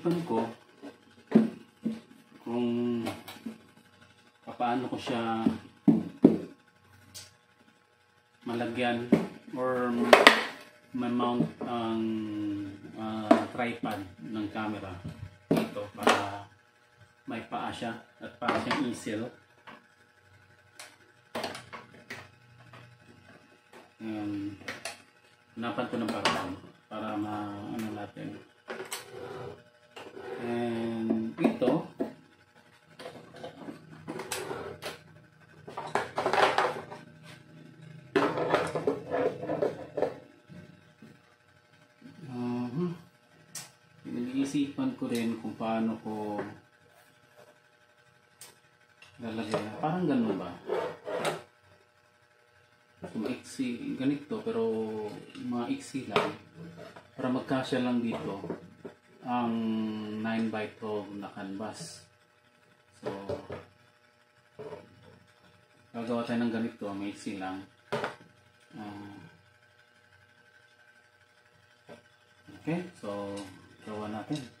pinag-iisipan ko kung paano ko siya malagyan or ma-mount ang ah, tripod ng camera dito para may paa siya at para siyang easel. Um, hanapan ko ng paraan para ma ano natin. Rin kung paano ko lalagay. Parang ganun ba? Maiksi, ganito, pero maiksi lang. Para magkasya lang dito ang 9 by 12 na canvas. So, gagawa tayo ng ganito, maiksi lang. Ah, okay, so, gawa natin.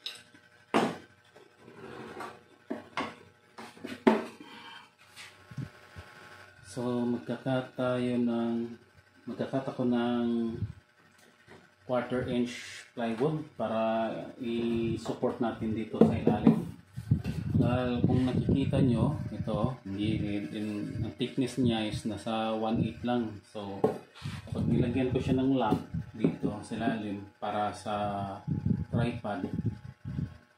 So, magkakat tayo ng magkakat ako ng quarter inch plywood para i-support natin dito sa ilalim. Dahil kung nakikita nyo, ito, ang thickness niya is nasa 1.8 lang. So, kapag nilagyan ko siya ng lock dito sa ilalim para sa tripod,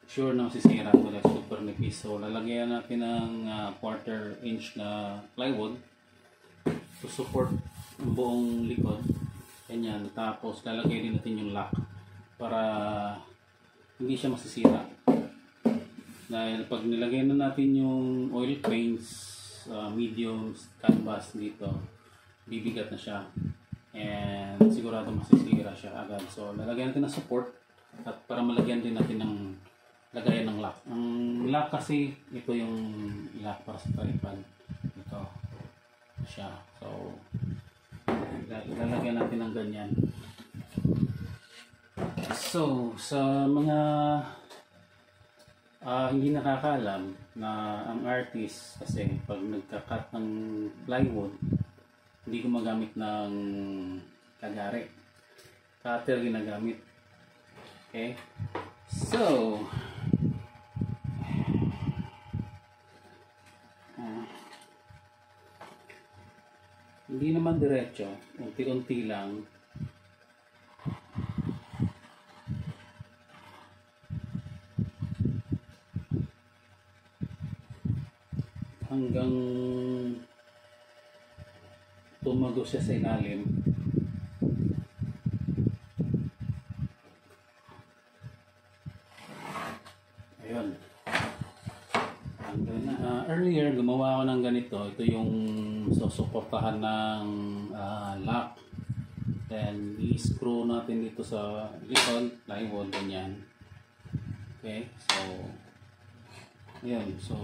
sure na sisira ito dahil super nipis. So, lalagyan natin ng ah, quarter inch na plywood to support ang buong likod. Ganyan. Tapos lalagay din natin yung lock para hindi siya masisira. Dahil pag nilagay na natin yung oil paints, uh, medium canvas dito, bibigat na siya. And sigurado masisira siya agad. So lalagyan natin ng support at para malagyan din natin ng lagayan ng lock. Ang lock kasi ito yung lock para sa tripod. Ito siya. So, lalagyan natin ng ganyan. So, sa mga ah, hindi nakakalam na ang artist kasi pag nagka-cut ng plywood, hindi gumagamit ng kagari. Cutter ginagamit. Okay? So, hindi naman diretso, unti-unti lang. Hanggang tumago siya sa ilalim. Ayun. Hanggang na, ah, earlier, gumawa ako ng ganito. Ito yung susuportahan ng ah, lock. Then, i-screw natin dito sa likod, plywood, ganyan. Okay, so, yun. So,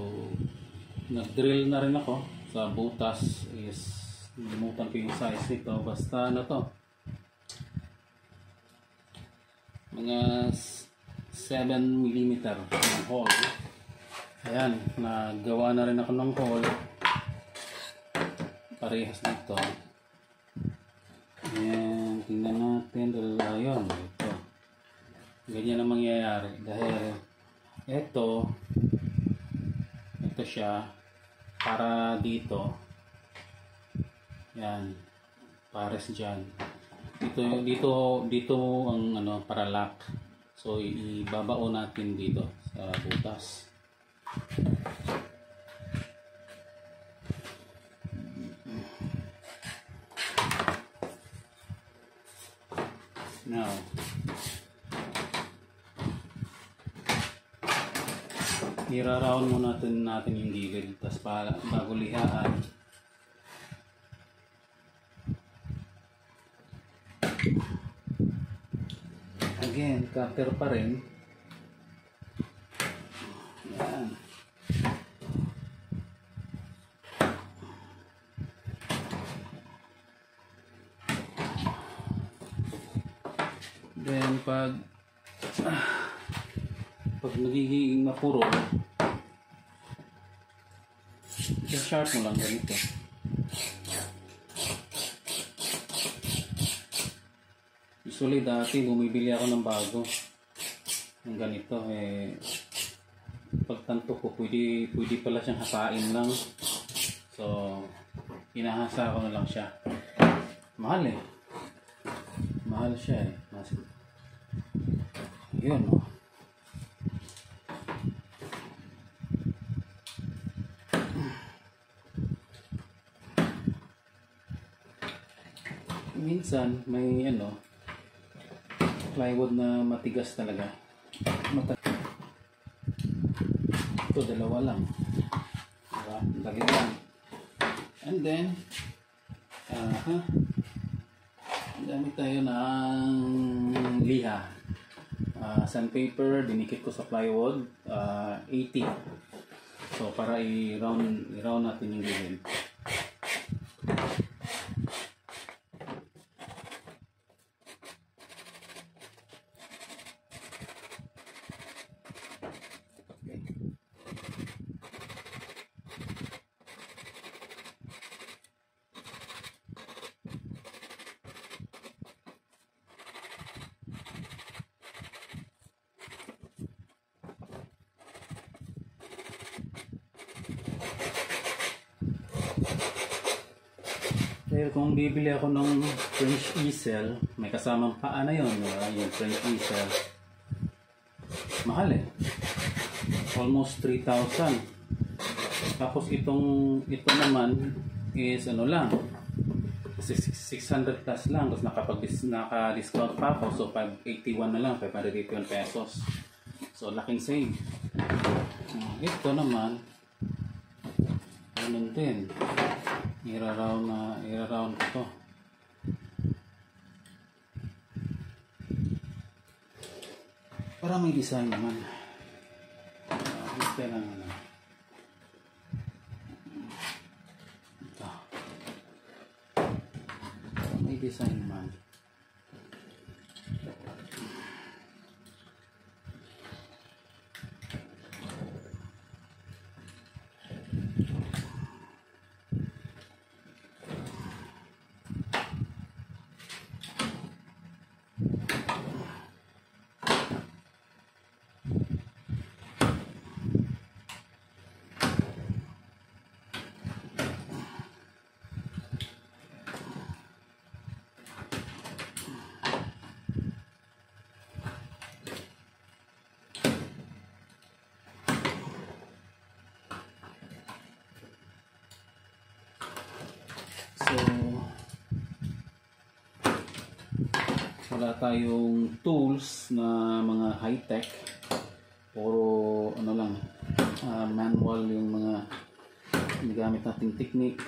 nag-drill na rin ako sa butas is limutan ko yung size nito. Basta ano to, mga 7 mm ng hole. Ayan, nagawa na rin ako ng hole. Parehas dito. Ayan, tingnan natin. Ayun, ito. Ganyan ang mangyayari. Dahil ito, ito siya, para dito. Yan, pares dyan. Dito, dito, dito ang ano, para lock. So, ibabao natin dito sa butas. Now, niraround mo natin natin yung gilid. Tapos para bago lihaan. Again cutter pa rin yan Then pag ah, pag mapuro, i-sharp mo lang ganito. Usually dati bumibili ako ng bago. Ng ganito eh pagtanto ko pwede pwede pala siyang hasain lang. So hinahasa ko na lang siya. Mahal eh. Mahal siya eh. Mas... Yun oh. Minsan may ano plywood na matigas talaga. Mata Ito dalawa lang. Diba? Dali lang. And then ah uh, gamit tayo ng liha. Uh, sandpaper, dinikit ko sa plywood, uh, 80. So, para i-round, i-round natin yung gilid. Pero kung bibili ako ng French easel, may kasamang paa na yun, diba? yung French easel. Mahal eh. Almost 3,000. Tapos itong, ito naman is ano lang, 600 plus lang. Tapos naka-discount pa ako. So 581 na lang, 581 pesos. So laking save. Ito naman, ganun din. Ira-round na, ira-round ko to. Para may design naman. Uh, gusto lang ano. Ito. Para may design naman. So, wala tayong tools na mga high-tech. Puro, ano lang, ah, manual yung mga ginagamit nating technique.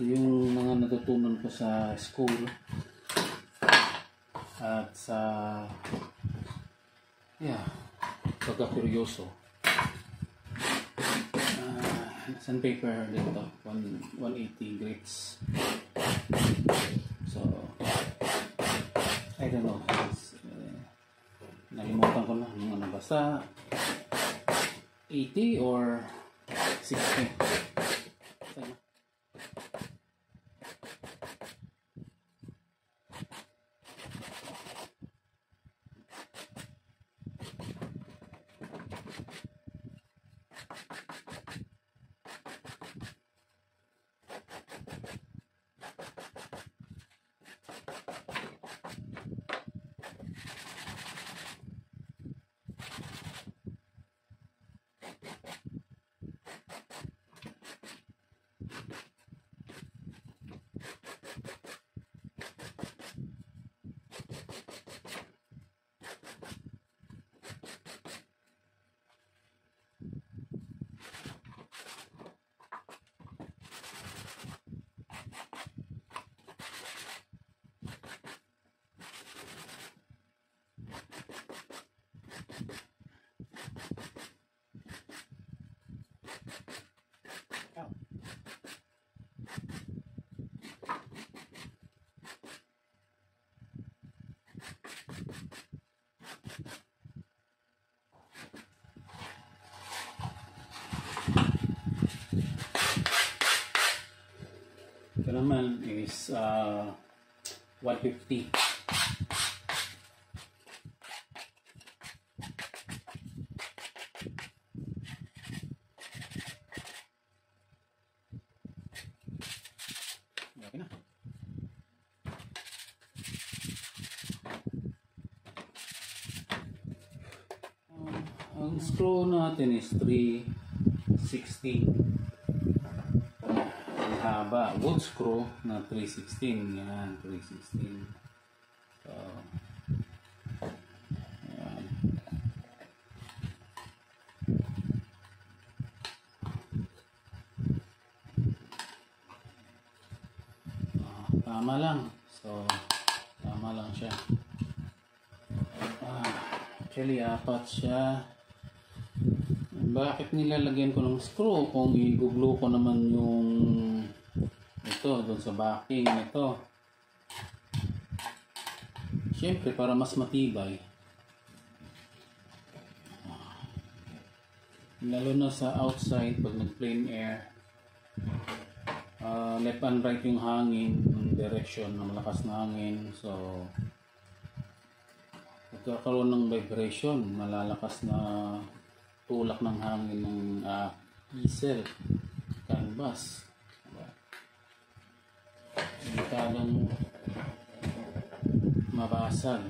Yung mga natutunan ko sa school at sa yeah pagka-kuryoso. Uh, sandpaper dito, 1, 180 grits. So, I don't know. It's, uh, nalimutan ko na yung ano basta 80 or 60. Naman is uh, 150. Okay na. Um, ang screw natin is 360 ang haba wood screw na 316 yan 316 so yan. Ah, tama lang. So tama lang siya. Ah, actually apat siya. Bakit nilalagyan ko ng screw kung iguglo ko naman yung ito doon sa backing ito Siyempre para mas matibay. Lalo na sa outside pag nag plain air Ah, left and right yung hangin yung direction ng malakas na hangin. So magkakaroon ng vibration malalakas na tulak ng hangin ng uh, easel canvas? Hindi lang mabasag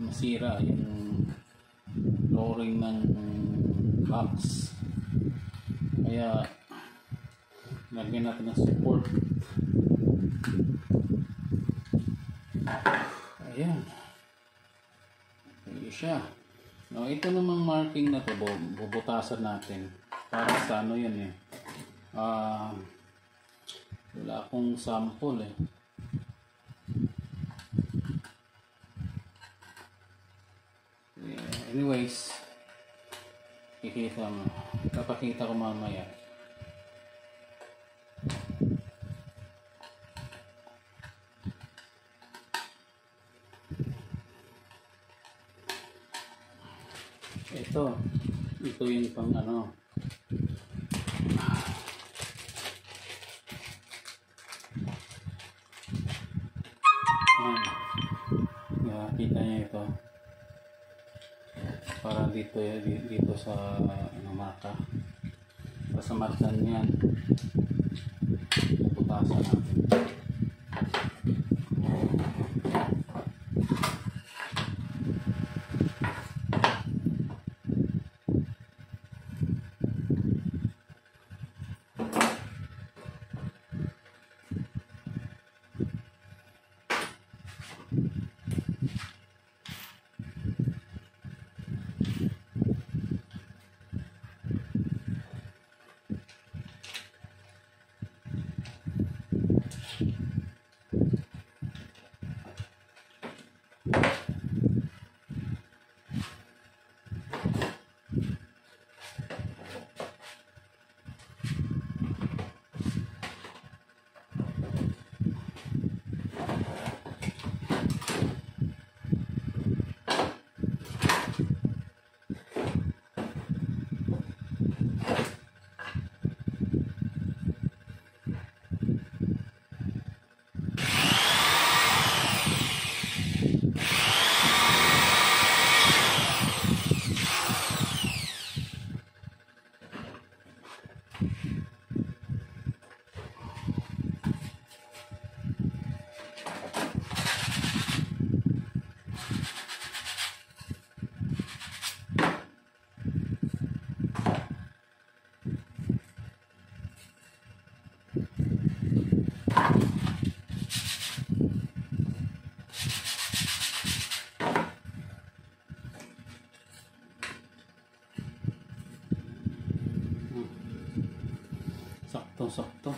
masira yung flooring ng box kaya lagyan natin ng support ayan Ayun siya. No, ito namang marking na to, bu- bubutasan natin. Para sa ano yun eh. Ah, wala akong sample eh. Anyways, kikita mo. Kapakita ko mamaya. Ito, ito yung pang ano. Dito di- dito sa ano marka. Para sa markan niyan. 动手，动。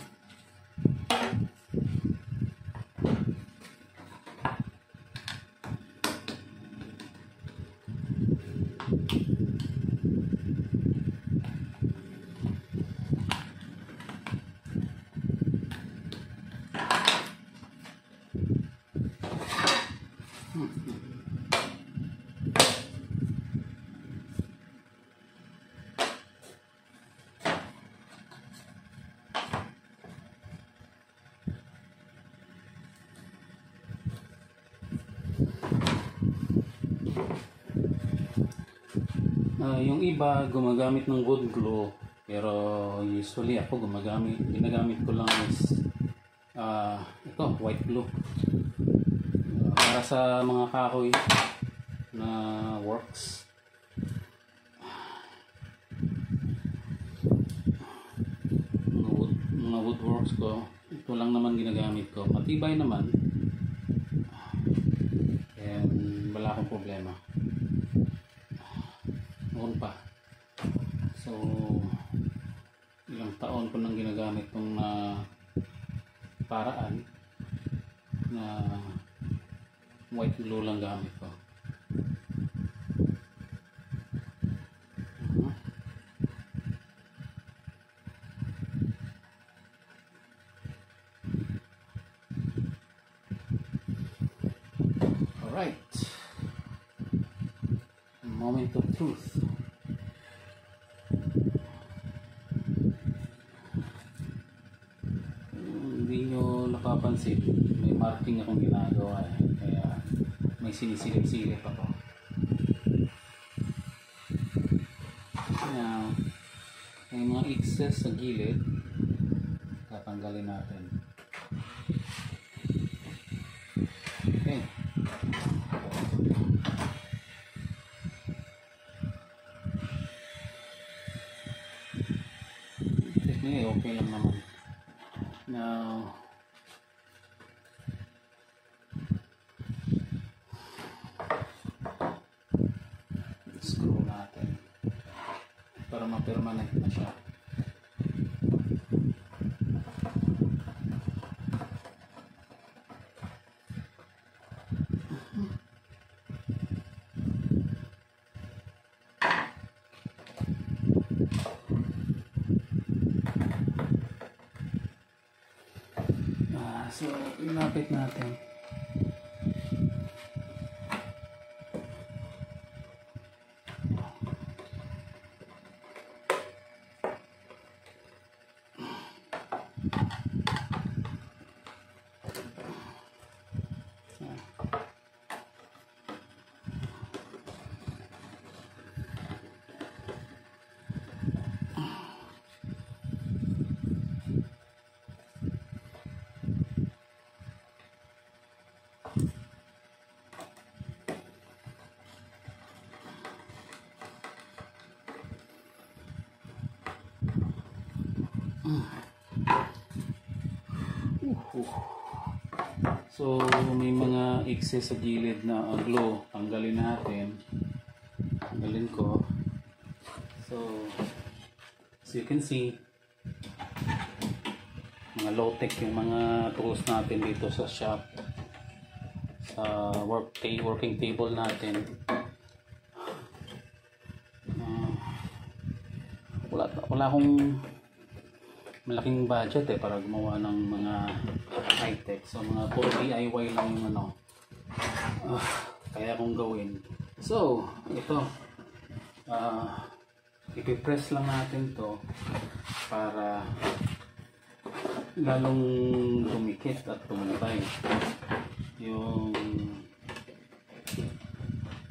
Ah, yung iba gumagamit ng wood glue pero usually ako gumagamit ginagamit ko lang is ah ito white glue. Ah, para sa mga kahoy na works. Mga, wood, mga woodworks ko ito lang naman ginagamit ko. Matibay naman. And wala akong problema noon pa so ilang taon ko nang ginagamit tong na paraan na white glue lang gamit ko. Alright. Moment of truth. Hmm, Hindi nyo napapansin, marking akong ginagawa eh. Kaya may sinisilip-silip ako. Kaya may mga excess sa gilid, tatanggalin natin. Okay. Okay lang naman. Now, screw natin para ma-permanent na siya. Ah, so, ilapit natin. So, may mga excess sa gilid na uh, glue. Tanggalin natin. Tanggalin ko. So, as you can see, mga low-tech yung mga tools natin dito sa shop. Sa work ta- working table natin. Ah, wala, wala akong malaking budget eh para gumawa ng mga high-tech. So mga puro DIY lang yung ano. ah, kaya kong gawin. So, ito. ah ipipress lang natin to para lalong dumikit at tumutay yung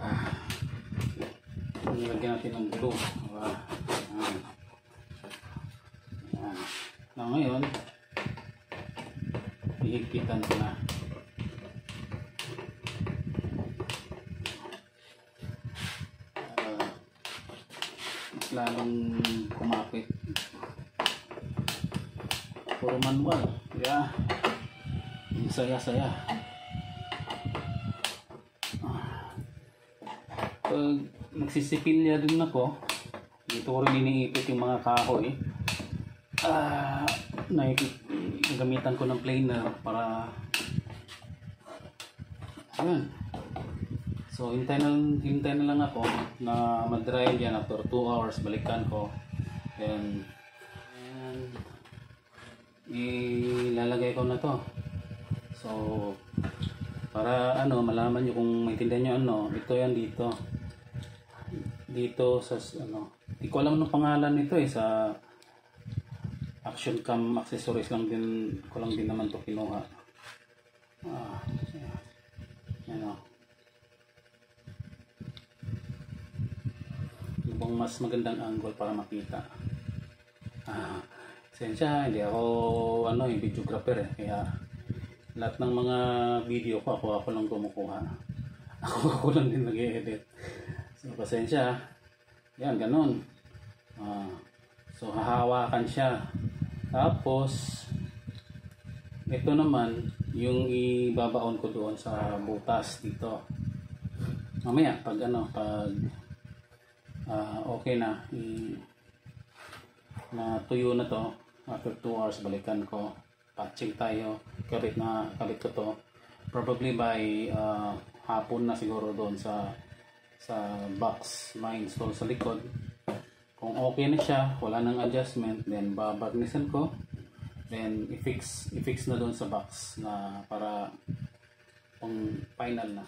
ah, nilagyan natin ng glue. Diba? Ah. Yan. Na ngayon, hihigpitan ko na. Ah, mas lalong kumapit. Puro manual. Yeah. Ang saya-saya. Pag nagsisipilya din ako, dito ko rin iniipit yung mga kahoy ah nakikit gamitan ko ng planer para ayun so hintay na, hintay na lang ako na mag-dry yan after 2 hours balikan ko. Then and ilalagay ko na to. So para ano malaman nyo kung maintindihan nyo ano ito yan dito. Dito sa ano hindi ko alam ng pangalan nito eh sa action cam accessories lang din ko lang din naman to kinuha ah yan o yung mas magandang angle para makita. Ah, sensya, hindi ako ano, yung videographer eh. Kaya lahat ng mga video ko, ako ako lang kumukuha. Ako ako lang din nag-edit. So, pasensya. Yan, ganun. Ah, so, hahawakan siya. Tapos, ito naman, yung ibabaon ko doon sa butas dito. Mamaya, pag ano, pag ah, okay na, i, na na to, after 2 hours, balikan ko. Patching tayo. Kabit na, kabit ko to. Probably by ah, hapon na siguro doon sa sa box ma-install sa likod. Kung okay na siya, wala nang adjustment, then babagnisan ko. Then i-fix i-fix na doon sa box na para pang final na.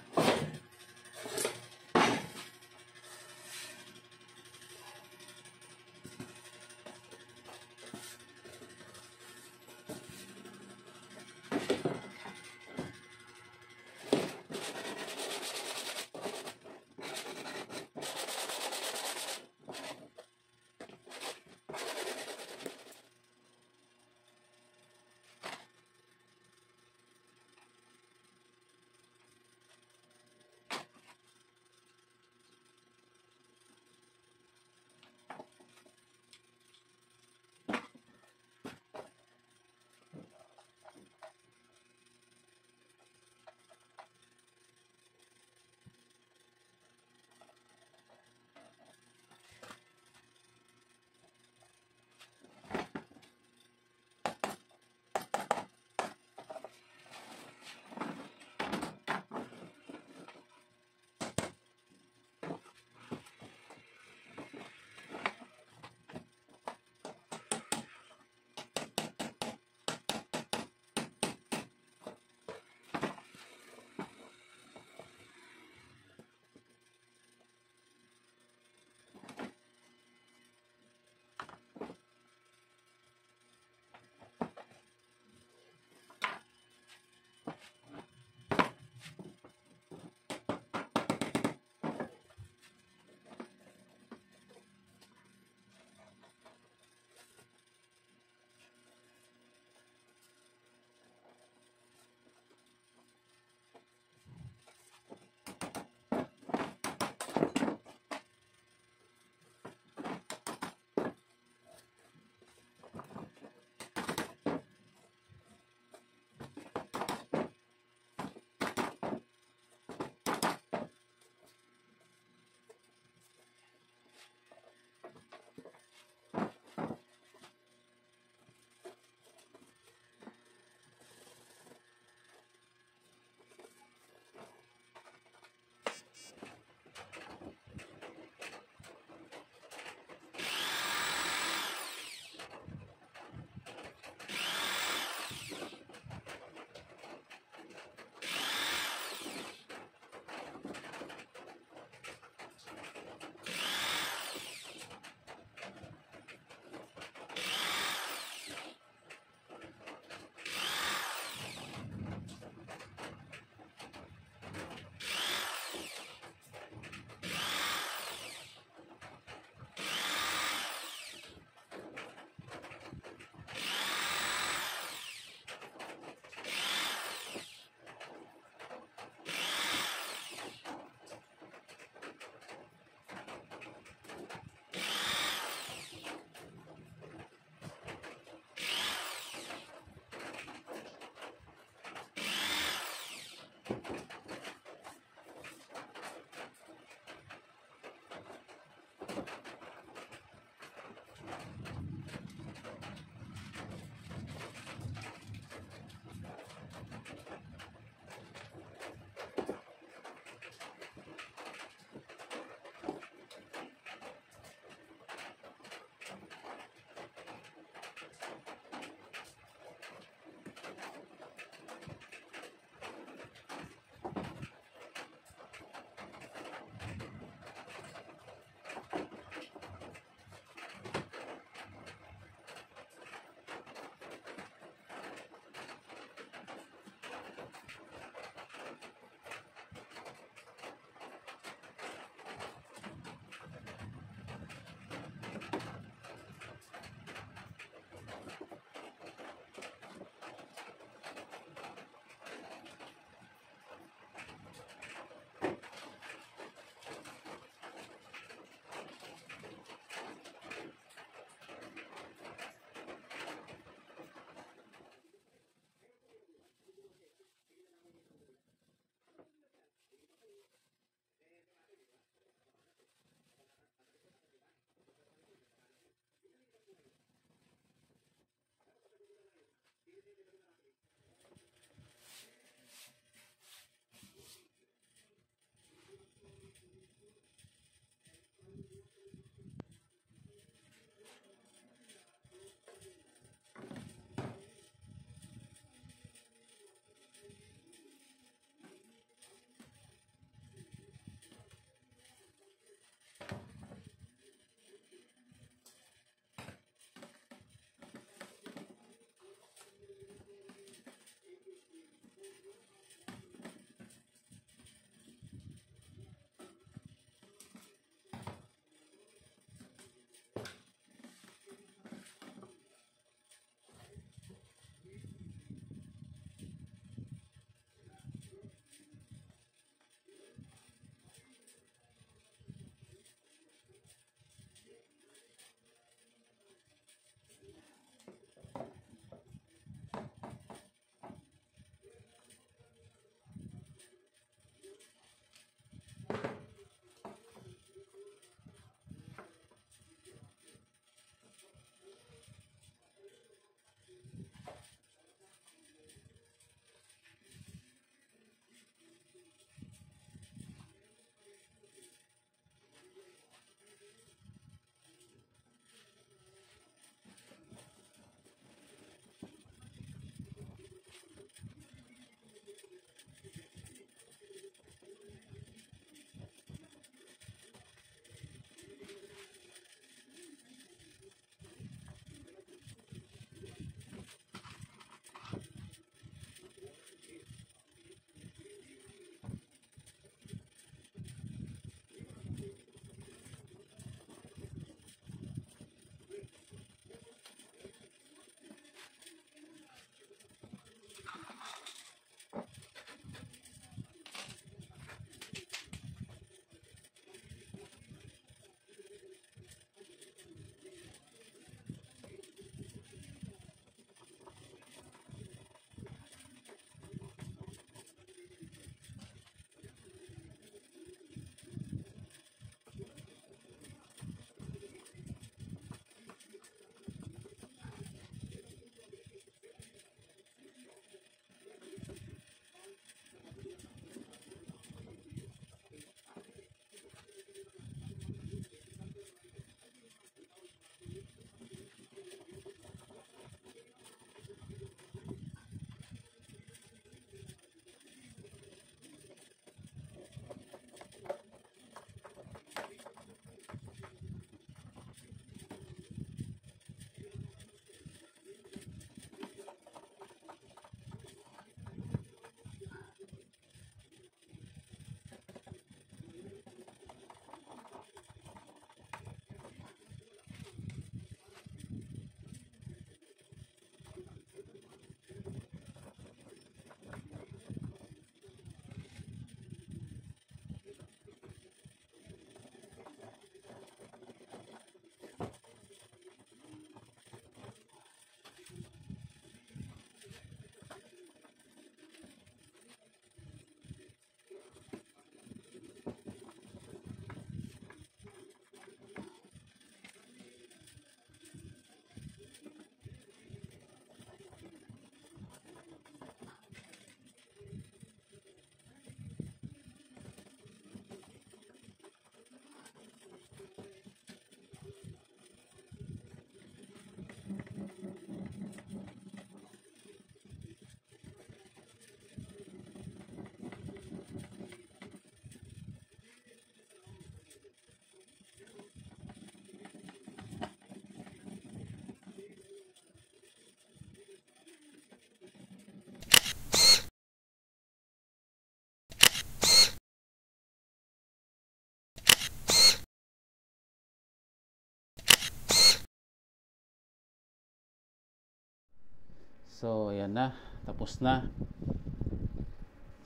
So, ayan na. Tapos na.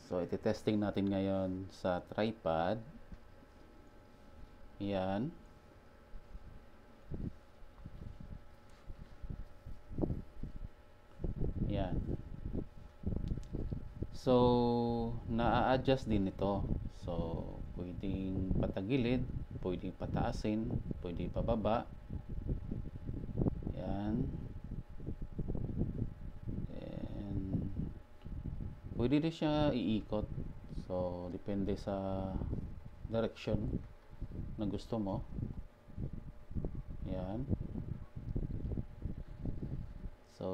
So, iti-testing natin ngayon sa tripod. Ayan. Ayan. So, na-adjust din ito. So, pwedeng patagilid, pwedeng pataasin, pwedeng pababa. Ayan. And, pwede din siya iikot. So, depende sa direction na gusto mo. Yan. So,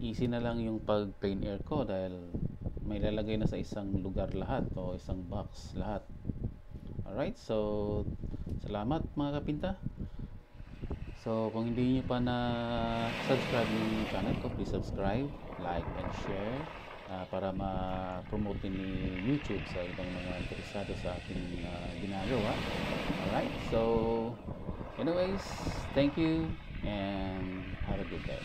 easy na lang yung pag plain air ko dahil may lalagay na sa isang lugar lahat o isang box lahat. Alright, so salamat mga kapinta. So, kung hindi nyo pa na subscribe yung channel ko, please subscribe, like, and share ah, para ma-promote ni YouTube sa ibang mga interesado sa ating ah, ginagawa. Alright, so anyways, thank you and have a good day.